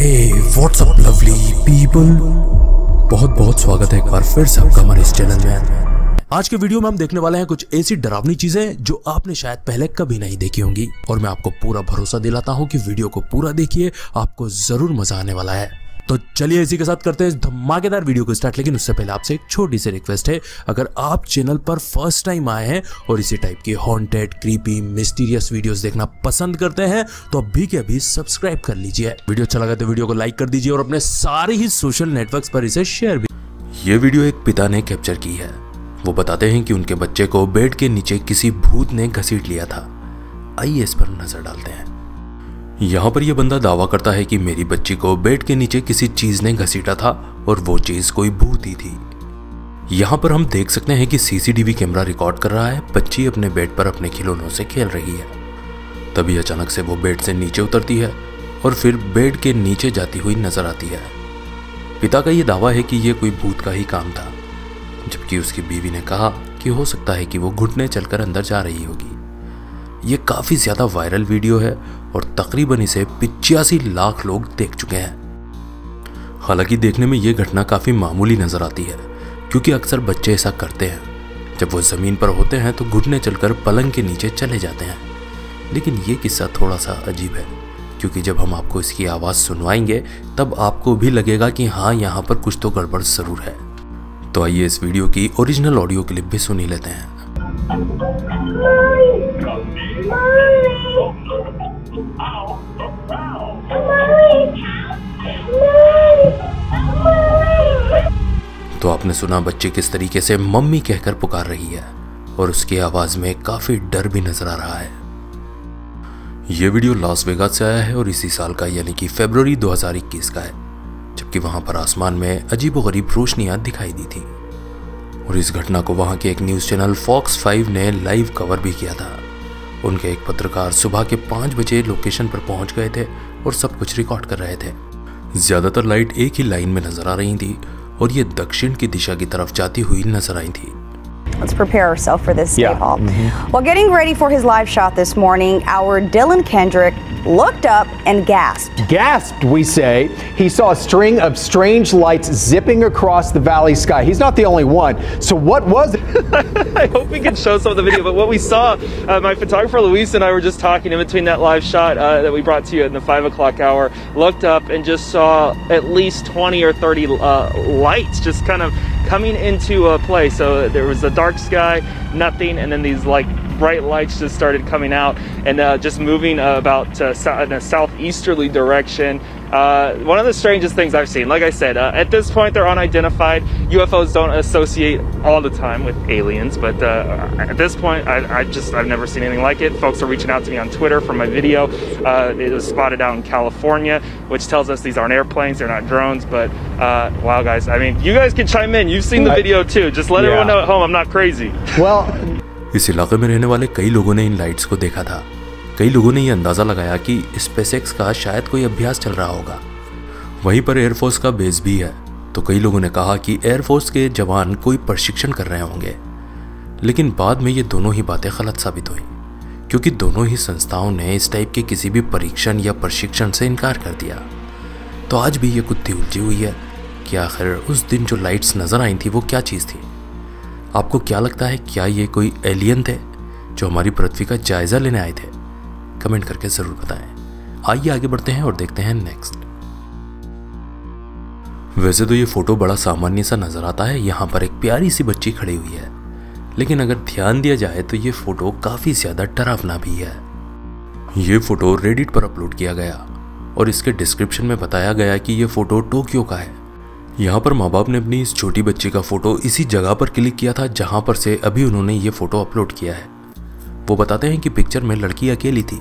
WhatsApp lovely people बहुत बहुत स्वागत है एक बार फिर से आपका हमारे इस चैनल में। आज के वीडियो में हम देखने वाले हैं कुछ ऐसी डरावनी चीज़ें जो आपने शायद पहले कभी नहीं देखी होंगी। और मैं आपको पूरा भरोसा दिलाता हूँ कि वीडियो को पूरा देखिए, आपको ज़रूर मज़ा आने वाला है। तो चलिए इसी के साथ करते हैं धमाकेदार वीडियो को स्टार्ट लेकिन उससे पहले आपसे एक छोटी सी रिक्वेस्ट है। अगर आप चैनल पर फ़र्स्ट टाइम आए हैं और इसी टाइप की हॉन्टेड क्रीपी मिस्टीरियस वीडियोस देखना पसंद करते हैं तो अभी के अभी सब्सक्राइब कर लीजिए। वीडियो अच्छा लगा तो वीडियो को लाइक कर दीजिए और अपने सारे ही सोशल नेटवर्क पर इसे शेयर भी ये वीडियो एक पिता ने कैप्चर की है। वो बताते हैं कि उनके बच्चे को बेड के नीचे किसी भूत ने घसीट लिया था। आइए इस पर नज़र डालते हैं। यहाँ पर यह बंदा दावा करता है कि मेरी बच्ची को बेड के नीचे किसी चीज़ ने घसीटा था और वो चीज़ कोई भूत ही थी। यहाँ पर हम देख सकते हैं कि सीसीटीवी कैमरा रिकॉर्ड कर रहा है। बच्ची अपने बेड पर अपने खिलौनों से खेल रही है। तभी अचानक से वो बेड से नीचे उतरती है और फिर बेड के नीचे जाती हुई नज़र आती है। पिता का ये दावा है कि यह कोई भूत का ही काम था, जबकि उसकी बीवी ने कहा कि हो सकता है कि वो घुटने चलकर अंदर जा रही होगी। ये काफ़ी ज़्यादा वायरल वीडियो है और तकरीबन इसे पिचासी लाख लोग देख चुके हैं। हालाँकि देखने में ये घटना काफ़ी मामूली नज़र आती है, क्योंकि अक्सर बच्चे ऐसा करते हैं। जब वो ज़मीन पर होते हैं तो घुटने चलकर पलंग के नीचे चले जाते हैं। लेकिन ये किस्सा थोड़ा सा अजीब है, क्योंकि जब हम आपको इसकी आवाज़ सुनवाएँगे, तब आपको भी लगेगा कि हाँ यहाँ पर कुछ तो गड़बड़ ज़रूर है। तो आइए इस वीडियो की ओरिजिनल ऑडियो क्लिप भी सुनी लेते हैं। तो आपने सुना बच्चे किस तरीके से मम्मी कहकर पुकार रही है, और उसकी आवाज़ में काफ़ी डर भी नज़र आ रहा है। यह वीडियो लॉस वेगास से आया है और इसी साल का, यानी कि फरवरी 2021 का है, जबकि वहाँ पर आसमान में अजीब गरीब रोशनियाँ दिखाई दी थी। और इस घटना को वहाँ के एक न्यूज़ चैनल फॉक्स फाइव ने लाइव कवर भी किया था। उनके एक पत्रकार सुबह के पाँच बजे लोकेशन पर पहुँच गए थे और सब कुछ रिकॉर्ड कर रहे थे ज़्यादातर लाइट एक ही लाइन में नज़र आ रही थी और ये दक्षिण की दिशा की तरफ़ जाती हुई नज़र आई थी Let's prepare ourselves for this, Yeah. Dave Hall. While getting ready for his live shot this morning, our Dylan Kendrick looked up and gasped. Gasped, we say. He saw a string of strange lights zipping across the valley sky. He's not the only one. So, what was it? I hope we can show some of the video. But what we saw, uh, my photographer Luis and I were just talking in between that live shot uh, that we brought to you in the five o'clock hour. Looked up and just saw at least 20 or 30 uh, lights just kind of coming into a place. So there was a dark sky, nothing, and then these like bright lights just started coming out and uh, just moving uh, about uh, in a southeasterly direction. Uh, one of the strangest things I've seen. Like I said, uh, at this point they're unidentified. UFOs don't associate all the time with aliens, but uh, at this point, I, I just I've never seen anything like it. Folks are reaching out to me on Twitter for my video. Uh, it was spotted out in California, which tells us these aren't airplanes, they're not drones. But uh, wow, guys, I mean, you guys can chime in. You've seen the I- video too. Just let Yeah. everyone know at home I'm not crazy. Well, इस इलाके में रहने वाले कई लोगों ने in lights को देखा था कई लोगों ने यह अंदाज़ा लगाया कि स्पेसएक्स का शायद कोई अभ्यास चल रहा होगा। वहीं पर एयरफोर्स का बेस भी है तो कई लोगों ने कहा कि एयरफोर्स के जवान कोई प्रशिक्षण कर रहे होंगे। लेकिन बाद में ये दोनों ही बातें गलत साबित हुई, क्योंकि दोनों ही संस्थाओं ने इस टाइप के किसी भी परीक्षण या प्रशिक्षण से इनकार कर दिया। तो आज भी ये कुत्ती उलझी हुई है कि आखिर उस दिन जो लाइट्स नज़र आई थी, वो क्या चीज़ थी? आपको क्या लगता है, क्या ये कोई एलियन थे जो हमारी पृथ्वी का जायजा लेने आए थे? कमेंट करके ज़रूर बताएँ। आइए आगे बढ़ते हैं और देखते हैं नेक्स्ट वैसे तो ये फ़ोटो बड़ा सामान्य सा नज़र आता है, यहाँ पर एक प्यारी सी बच्ची खड़ी हुई है। लेकिन अगर ध्यान दिया जाए तो ये फ़ोटो काफ़ी ज़्यादा डरावना भी है। ये फ़ोटो रेडिट पर अपलोड किया गया और इसके डिस्क्रिप्शन में बताया गया कि ये फ़ोटो टोक्यो का है। यहाँ पर माँ बाप ने अपनी इस छोटी बच्ची का फ़ोटो इसी जगह पर क्लिक किया था जहाँ पर से अभी उन्होंने ये फ़ोटो अपलोड किया है। वो बताते हैं कि पिक्चर में लड़की अकेली थी।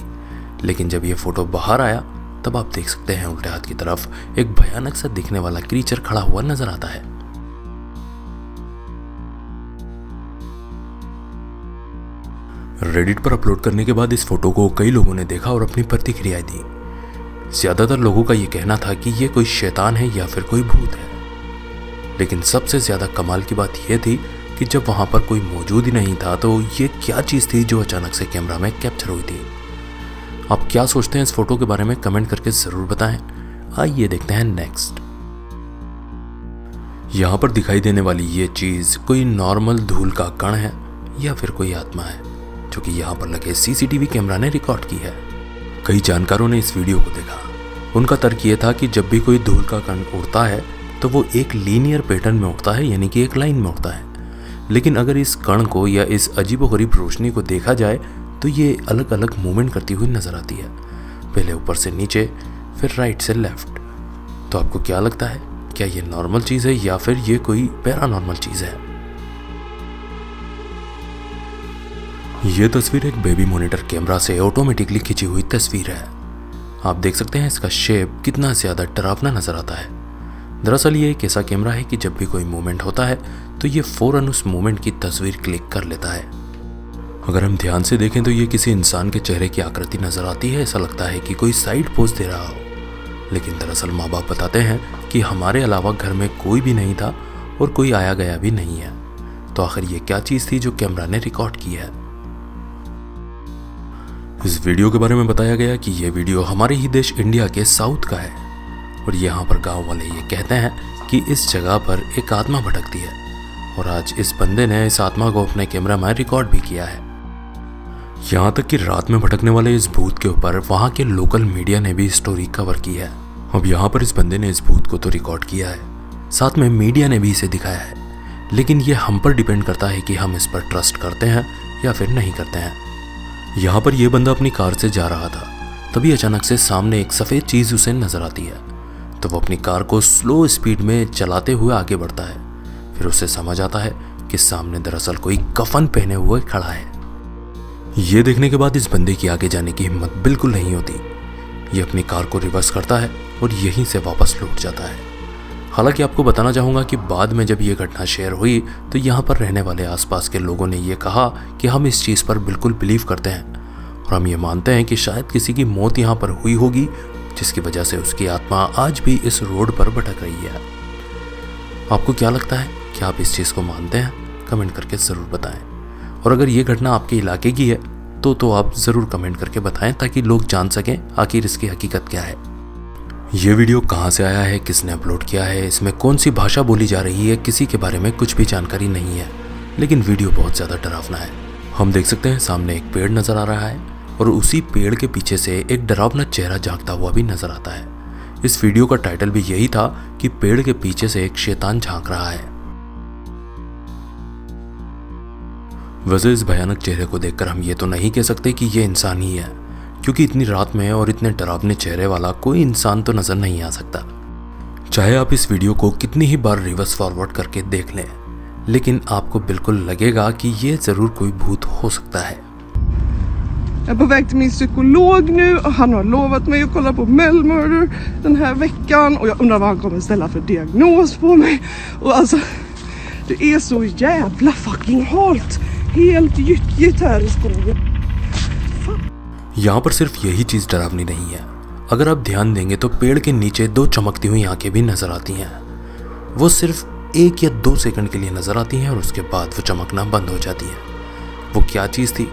लेकिन जब ये फ़ोटो बाहर आया, तब आप देख सकते हैं उल्टे हाथ की तरफ़ एक भयानक सा दिखने वाला क्रीचर खड़ा हुआ नज़र आता है। रेडिट पर अपलोड करने के बाद इस फ़ोटो को कई लोगों ने देखा और अपनी प्रतिक्रिया दी। ज़्यादातर लोगों का यह कहना था कि यह कोई शैतान है या फिर कोई भूत है। लेकिन सबसे ज़्यादा कमाल की बात यह थी कि जब वहाँ पर कोई मौजूद ही नहीं था तो ये क्या चीज़ थी जो अचानक से कैमरा में कैप्चर हुई थी? आप क्या सोचते हैं इस फ़ोटो के बारे में कमेंट करके ज़रूर बताएँ। आइए देखते हैं नेक्स्ट। यहाँ पर दिखाई देने वाली ये चीज़ कोई नॉर्मल धूल का कण है या फिर कोई आत्मा है, जो कि यहाँ पर लगे सीसीटीवी कैमरा ने रिकॉर्ड की है। कई जानकारों ने इस वीडियो को देखा। उनका तर्क ये था कि जब भी कोई धूल का कण उड़ता है तो वो एक लीनियर पैटर्न में उड़ता है, यानी कि एक लाइन में उड़ता है। लेकिन अगर इस कण को या इस अजीबोगरीब रोशनी को देखा जाए तो ये अलग अलग मूवमेंट करती हुई नज़र आती है। पहले ऊपर से नीचे, फिर राइट से लेफ़्ट तो आपको क्या लगता है, क्या ये नॉर्मल चीज़ है या फिर ये कोई पैरानॉर्मल चीज़ है? ये तस्वीर एक बेबी मॉनिटर कैमरा से ऑटोमेटिकली खिंची हुई तस्वीर है। आप देख सकते हैं इसका शेप कितना ज़्यादा डरावना नज़र आता है। दरअसल ये एक ऐसा कैमरा है कि जब भी कोई मूवमेंट होता है तो ये फ़ौरन उस मूवमेंट की तस्वीर क्लिक कर लेता है। अगर हम ध्यान से देखें तो ये किसी इंसान के चेहरे की आकृति नज़र आती है। ऐसा लगता है कि कोई साइड पोज दे रहा हो। लेकिन दरअसल माँ बाप बताते हैं कि हमारे अलावा घर में कोई भी नहीं था और कोई आया गया भी नहीं है। तो आखिर ये क्या चीज़ थी जो कैमरा ने रिकॉर्ड की है? इस वीडियो के बारे में बताया गया कि यह वीडियो हमारे ही देश इंडिया के साउथ का है। और यहाँ पर गाँव वाले ये कहते हैं कि इस जगह पर एक आत्मा भटकती है और आज इस बंदे ने इस आत्मा को अपने कैमरा में रिकॉर्ड भी किया है। यहाँ तक कि रात में भटकने वाले इस भूत के ऊपर वहाँ के लोकल मीडिया ने भी स्टोरी कवर की है। अब यहाँ पर इस बंदे ने इस भूत को तो रिकॉर्ड किया है। साथ में मीडिया ने भी इसे दिखाया है। लेकिन ये हम पर डिपेंड करता है कि हम इस पर ट्रस्ट करते हैं या फिर नहीं करते हैं। यहाँ पर यह बंदा अपनी कार से जा रहा था। तभी अचानक से सामने एक सफ़ेद चीज़ उसे नज़र आती है। तो वो अपनी कार को स्लो स्पीड में चलाते हुए आगे बढ़ता है। फिर उसे समझ आता है कि सामने दरअसल कोई कफन पहने हुए खड़ा है। ये देखने के बाद इस बंदे की आगे जाने की हिम्मत बिल्कुल नहीं होती। ये अपनी कार को रिवर्स करता है और यहीं से वापस लौट जाता है। हालाँकि आपको बताना चाहूँगा कि बाद में जब ये घटना शेयर हुई तो यहाँ पर रहने वाले आसपास के लोगों ने यह कहा कि हम इस चीज़ पर बिल्कुल बिलीव करते हैं। और हम ये मानते हैं कि शायद किसी की मौत यहाँ पर हुई होगी जिसकी वजह से उसकी आत्मा आज भी इस रोड पर भटक रही है। आपको क्या लगता है कि आप इस चीज़ को मानते हैं? कमेंट करके ज़रूर बताएँ। और अगर ये घटना आपके इलाके की है तो तो आप ज़रूर कमेंट करके बताएँ ताकि लोग जान सकें आखिर इसकी हकीकत क्या है। ये वीडियो कहाँ से आया है, किसने अपलोड किया है, इसमें कौन सी भाषा बोली जा रही है, किसी के बारे में कुछ भी जानकारी नहीं है, लेकिन वीडियो बहुत ज़्यादा डरावना है। हम देख सकते हैं सामने एक पेड़ नज़र आ रहा है। और उसी पेड़ के पीछे से एक डरावना चेहरा झांकता हुआ भी नज़र आता है। इस वीडियो का टाइटल भी यही था कि पेड़ के पीछे से एक शैतान झाँक रहा है। वैसे इस भयानक चेहरे को देखकर हम ये तो नहीं कह सकते कि ये इंसान ही है, क्योंकि इतनी रात में और इतने डरावने चेहरे वाला कोई इंसान तो नज़र नहीं आ सकता। चाहे आप इस वीडियो को कितनी ही बार रिवर्स फॉरवर्ड करके देख लें, लेकिन आपको बिल्कुल लगेगा कि ये ज़रूर कोई भूत हो सकता है। Jag är på väg till min psykolog nu och han har lovat mig att kolla på Melmurder den här veckan och jag undrar vad han kommer ställa för diagnos på mig. Och alltså, det är så jävla fucking halt. Helt gyttjigt här i skogen. यहाँ पर सिर्फ़ यही चीज़ डरावनी नहीं है अगर आप ध्यान देंगे तो पेड़ के नीचे दो चमकती हुई आँखें भी नज़र आती हैं वो सिर्फ़ एक या दो सेकंड के लिए नज़र आती हैं और उसके बाद वो चमकना बंद हो जाती है वो क्या चीज़ थी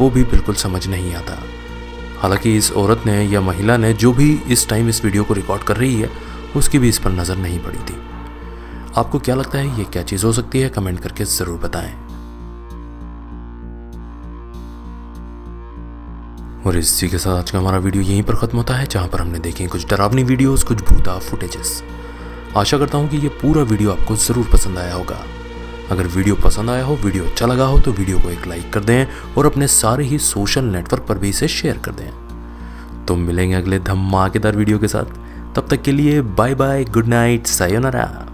वो भी बिल्कुल समझ नहीं आता। हालाँकि इस औरत ने या महिला ने जो भी इस टाइम इस वीडियो को रिकॉर्ड कर रही है, उसकी भी इस पर नज़र नहीं पड़ी थी। आपको क्या लगता है, ये क्या चीज़ हो सकती है? कमेंट करके ज़रूर बताएँ। और इसी के साथ आज का हमारा वीडियो यहीं पर ख़त्म होता है, जहाँ पर हमने देखे कुछ डरावनी वीडियोस कुछ भूता फुटेजेस आशा करता हूँ कि ये पूरा वीडियो आपको ज़रूर पसंद आया होगा। अगर वीडियो पसंद आया हो, वीडियो अच्छा लगा हो तो वीडियो को एक लाइक कर दें और अपने सारे ही सोशल नेटवर्क पर भी इसे शेयर कर दें। तो मिलेंगे अगले धमाकेदार वीडियो के साथ। तब तक के लिए bye bye good night, sayonara.